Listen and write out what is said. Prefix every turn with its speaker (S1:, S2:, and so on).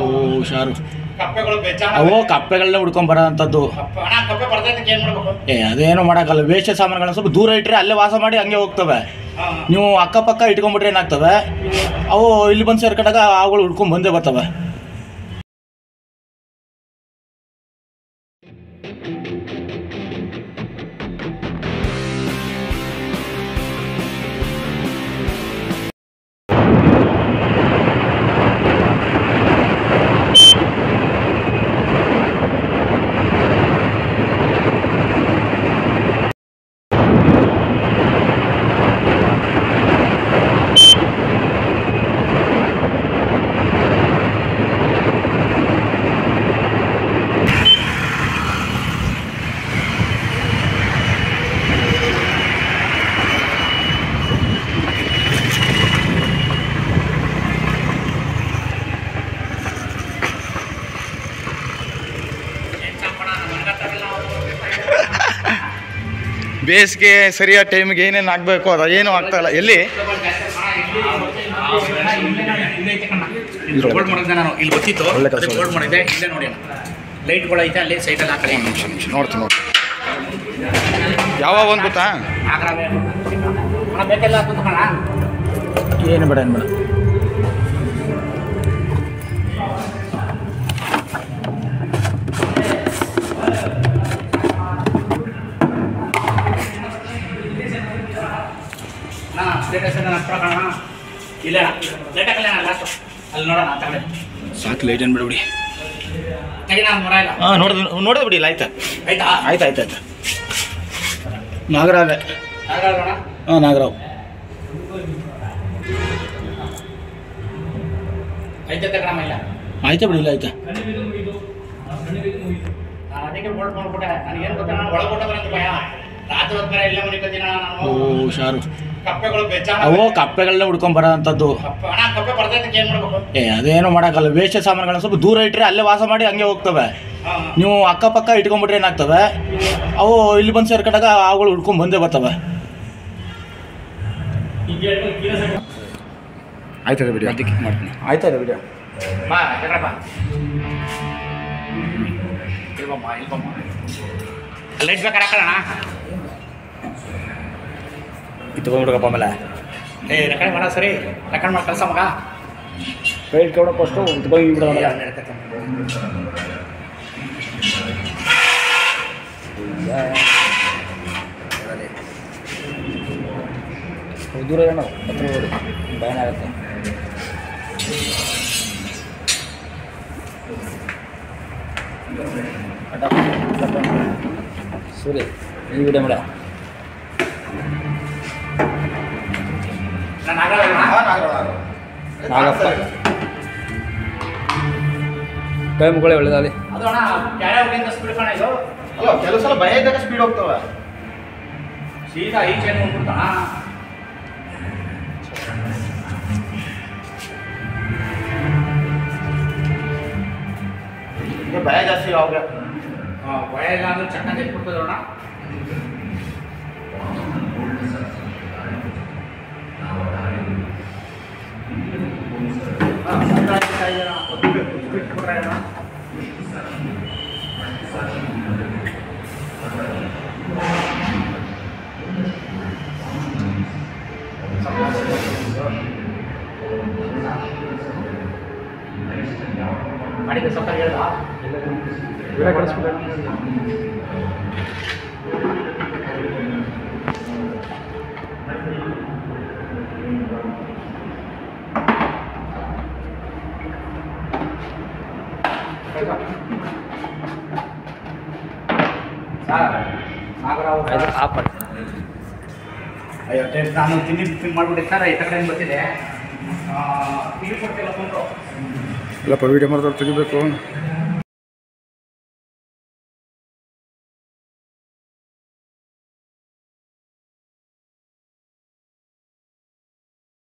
S1: ಓ ಹುಷಾರು ಅವು ಕಪ್ಪೆಗಳನ್ನ ಹುಡ್ಕೊಂಡ್
S2: ಮಾಡ್ಬೇಕು?
S1: ಏ ಅದೇನು ಮಾಡಕ್ಕಲ್ಲ ವೇಸ್ಟ್ ಸಾಮಾನುಗಳನ್ನ ಸ್ವಲ್ಪ ದೂರ ಇಟ್ಟರೆ ಅಲ್ಲೇ ವಾಸ ಮಾಡಿ ಹಂಗೆ ಹೋಗ್ತವೆ. ನೀವು ಅಕ್ಕಪಕ್ಕ ಇಟ್ಕೊಂಡ್ಬಿಟ್ರೆ ಏನಾಗ್ತವೆ? ಅವು ಇಲ್ಲಿ ಬಂದು ಸೇರ್ಕೊಂಡಾಗ ಅವುಗಳು ಹುಡ್ಕೊಂಡ್ ಬಂದೇ ಬರ್ತವೆ. ಬೇಸಿಗೆ ಸರಿಯಾದ ಟೈಮ್ಗೆ ಏನೇನು ಆಗಬೇಕು ಅದು ಏನು ಆಗ್ತಾಯಿಲ್ಲ ಇಲ್ಲ. ಎಲ್ಲಿ?
S2: ಅಲ್ಲಿ ಹಾಕಲಿ.
S1: ನೋಡ್ತೀನಿ ನೋಡಿ ಯಾವಾಗ ಒಂದು ಗೊತ್ತಾ ಏನು ಬೇಡ ಏನು ಬೇಡ.
S2: ಇಲ್ಲ. ಲೇಟ್ ಲಾಸ್ಟ್ ಅಲ್ಲಿ ನೋಡೋಣ ತಗಡೆ
S1: ಸಾಕು ಲೈಟ್ ಅನ್ಬಿಡ್ಬಿಡಿ ಬಿಡಿ
S2: ತೆಗಿನ ಮರ ಇಲ್ಲ.
S1: ಹಾಂ ನೋಡಿದ್ ನೋಡಿದೆ ಬಿಡಿ ಇಲ್ಲ ಆಯ್ತಾ?
S2: ಆಯ್ತಾ
S1: ಆಯ್ತು ಆಯ್ತು. ಆಯ್ತು ನಾಗರಾವೆ ಹಾಂ ನಾಗರಾವ್
S2: ಐತೆ ತಗೊಳಮ್ಮ ಇಲ್ಲ?
S1: ಆಯ್ತಾ ಬಿಡಿ ಇಲ್ಲ ಆಯ್ತಾ. ಓ
S2: ಶಾರು.
S1: ಹುಷಾರು
S2: ಕಪ್ಪೆಗಳು ಬೆಚ್ಚಾಣ
S1: ಅವು ಕಪ್ಪೆಗಳನ್ನ ಹುಡ್ಕೊಂಡ್ ಬರೋಂಥದ್ದು
S2: ಕಪ್ಪೆ ಅಣ್ಣ ಕಪ್ಪೆ ಬರ್ತೈತೆ ಏನ್ ಮಾಡ್ಬೇಕು?
S1: ಏ ಅದೇನು ಮಾಡೋಕ್ಕಲ್ಲ. ವೇಷ ಸಾಮಾನುಗಳನ್ನ ಸ್ವಲ್ಪ ದೂರ ಇಟ್ಟರೆ ಅಲ್ಲೇ ವಾಸ ಮಾಡಿ ಹಂಗೆ ಹೋಗ್ತವೆ. ನೀವು ಅಕ್ಕಪಕ್ಕ ಇಟ್ಕೊಂಡ್ಬಿಟ್ರೆ ಏನಾಗ್ತವೆ? ಅವು ಇಲ್ಲಿ ಬಂದು ಸೇರ್ಕೊಂಡಾಗ ಅವುಗಳು ಹುಡ್ಕೊಂಡ್ ಬಂದೇ ಬರ್ತವೆ. ಆಯ್ತದೆ ಬಿಡಿ. ಮಾಡ್ತೀನಿ. ಆಯ್ತದ ಬಿಡಿ.
S2: ಲೈಟ್ ಬೇಕಾರೆ
S1: ತೊಗೊಂಡ್ಬಿಡ್ಕಪ್ಪ ಆಮೇಲೆ.
S2: ಏ ರೆಕಾರ್ಡ್ ಮಾಡ ಸರಿ. ರೆಕಾರ್ಡ್ ಮಾಡಿ ಕೆಲಸ ಮಗ
S1: ಪೇಂಟ್ ಕೊಡೋ ಫಸ್ಟು ತೊಗೊಂಡು ಬಿಡೋ ದೂರ ಏನೋ ಹತ್ರ ಹೋಗಿ. ಭಯನ ಆಗುತ್ತೆ. ಸೂರ್ಯ ಈ ವಿಡಿಯೋ ಮೇಡ. ನಾಗಪ್ಪ. ಕೈ ಮುಗಳೇ ಒಳ್ಳೇದಾಗಲಿ.
S2: ಅದು ಅಣ್ಣ ಯಾರ್ಯಾವ ಹೋಗಿಂದ ಸ್ಪೀಡ್ ಕಾಣ ಇದು.
S1: ಅಲ್ಲ ಕೆಲವು ಸಲ ಭಯ ಇದ್ದಾಗ ಸ್ಪೀಡ್ ಹೋಗ್ತಾವ.
S2: ಸೀದಾ ಈಚೆ ಹೋಗ್ಬಿಡ್ತಾಣ
S1: ಭಯ ಜಾಸ್ತಿ ಅವಾಗ
S2: ಭಯ ಇಲ್ಲ ಅಂದ್ರೆ ಚಕ್ಕಂತ ಎತ್ಬಿಡ್ತದೆ ಮಾಡಿದ್ದೆ ಸ್ವಲ್ಪ ಹೇಳ್ದ ಅಯ್ಯೋ ಟೇಸ್ಟ್ ನಾನು ತಿಂಡಿ ಫಿಲ್ ಮಾಡ್ಬಿಟ್ಟೆ. ಸರ್ ಈ ಕಡೆ ಬರ್ತಿದೆ ತಿಂಡಿ ಕೊಡ್ತಿಲ್ಲ ಫೋನ್
S1: ಇಲ್ಲಪ್ಪ ವಿಡಿಯೋ ಮಾಡಿದ್ರೆ ತೆಗಿಬೇಕು